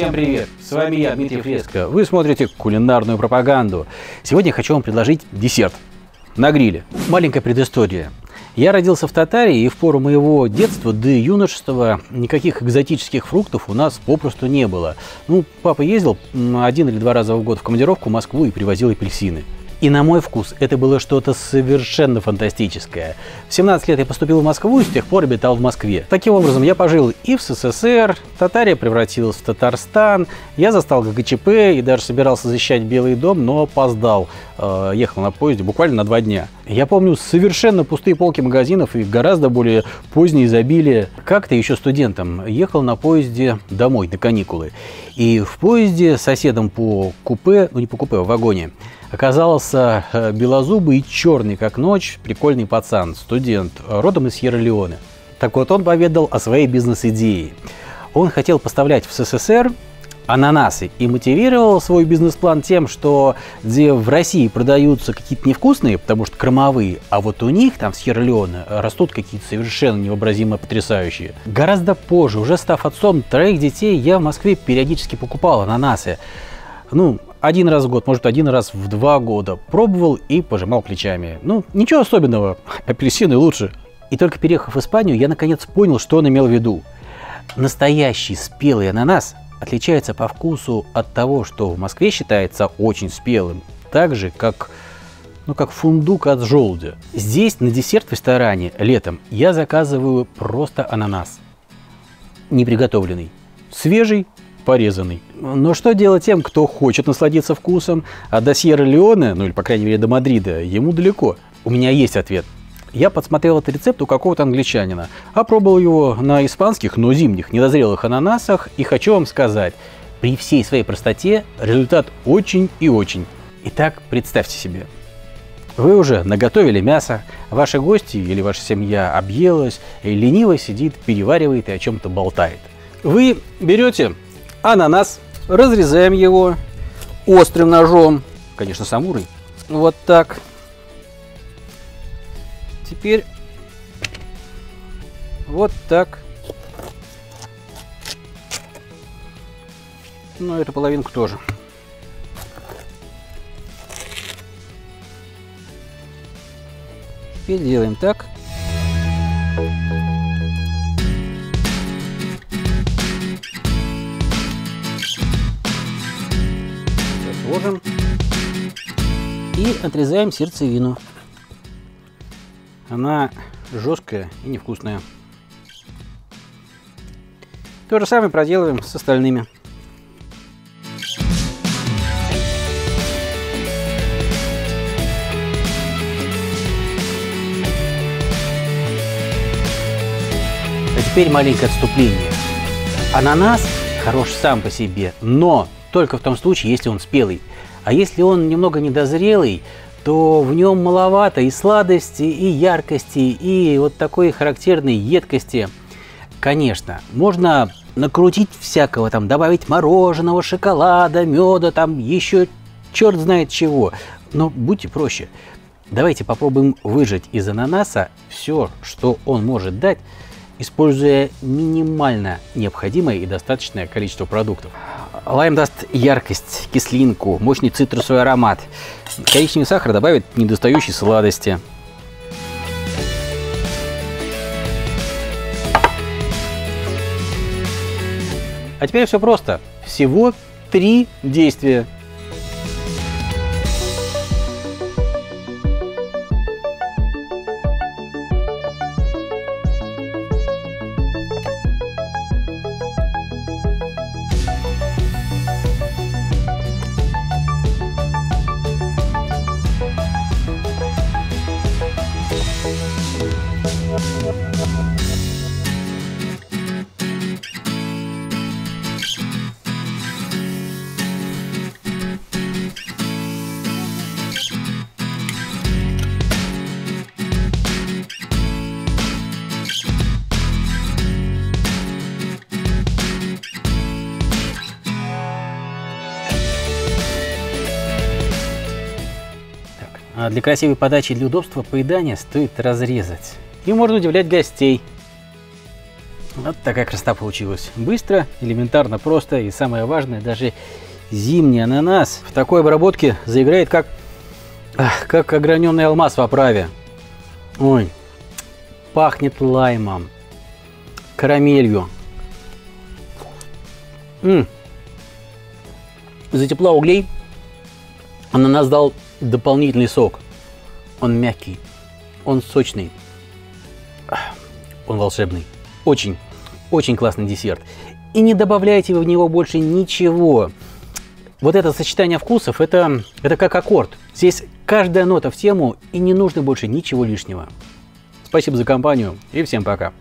всем привет! С вами я, Дмитрий Фреско. Вы смотрите кулинарную пропаганду. Сегодня хочу вам предложить десерт на гриле. Маленькая предыстория. Я родился в Татарии, и в пору моего детства до юношества никаких экзотических фруктов у нас попросту не было. Ну, папа ездил один или два раза в год в командировку в Москву и привозил апельсины. И на мой вкус это было что-то совершенно фантастическое. В 17 лет я поступил в Москву и с тех пор обитал в Москве. Таким образом, я пожил и в СССР, Татария превратилась в Татарстан, я застал ГКЧП и даже собирался защищать Белый дом, но опоздал. Э, ехал на поезде буквально на два дня. Я помню совершенно пустые полки магазинов и гораздо более позднее изобилие. Как-то еще студентом ехал на поезде домой на каникулы. И в поезде соседом по купе, ну не по купе, а в вагоне, оказался э, белозубый и черный, как ночь, прикольный пацан, студент, родом из Сьерра-Леоне. Так вот, он поведал о своей бизнес-идее. Он хотел поставлять в СССР ананасы и мотивировал свой бизнес-план тем, что где в России продаются какие-то невкусные, потому что кормовые, а вот у них там в Сьерра-Леоне растут какие-то совершенно невообразимо потрясающие. Гораздо позже, уже став отцом троих детей, я в Москве периодически покупал ананасы. Ну, один раз в год, может один раз в два года. Пробовал и пожимал плечами. Ну, ничего особенного, апельсины лучше. И только переехав в Испанию, я наконец понял, что он имел в виду. Настоящий спелый ананас отличается по вкусу от того, что в Москве считается очень спелым, так же, как, ну, как фундук от желудя. Здесь на десерт в ресторане летом я заказываю просто ананас, неприготовленный, свежий, порезанный. Но что делать тем, кто хочет насладиться вкусом, а до Сьерра-Леоне, ну или по крайней мере до Мадрида, ему далеко? У меня есть ответ. Я подсмотрел этот рецепт у какого-то англичанина, опробовал его на испанских, но зимних, недозрелых ананасах и хочу вам сказать, при всей своей простоте результат очень и очень. Итак, представьте себе, вы уже наготовили мясо, ваши гости или ваша семья объелась и лениво сидит, переваривает и о чем-то болтает. Вы берете ананас, разрезаем его острым ножом, конечно, самурой, вот так, теперь вот так. Ну, эту половинку тоже. Теперь делаем так. Сложим. И отрезаем сердцевину. Она жесткая и невкусная. То же самое проделываем с остальными. А теперь маленькое отступление. Ананас хорош сам по себе, но только в том случае, если он спелый. А если он немного недозрелый, то в нем маловато и сладости, и яркости, и вот такой характерной едкости. Конечно, можно накрутить всякого, там добавить мороженого, шоколада, меда, там еще черт знает чего. Но будьте проще. Давайте попробуем выжать из ананаса все, что он может дать, используя минимально необходимое и достаточное количество продуктов. Лайм даст яркость, кислинку, мощный цитрусовый аромат. Коричневый сахар добавит недостающей сладости. А теперь все просто. Всего три действия. А для красивой подачи и для удобства поедания стоит разрезать. И можно удивлять гостей. Вот такая красота получилась. Быстро, элементарно, просто и самое важное, даже зимний ананас в такой обработке заиграет как, как ограненный алмаз в оправе. Ой, пахнет лаймом, карамелью. М -м. За тепла углей ананас дал дополнительный сок. Он мягкий, он сочный, он волшебный. Очень, очень классный десерт. И не добавляйте в него больше ничего. Вот это сочетание вкусов, это, это как аккорд. Здесь каждая нота в тему, и не нужно больше ничего лишнего. Спасибо за компанию, и всем пока.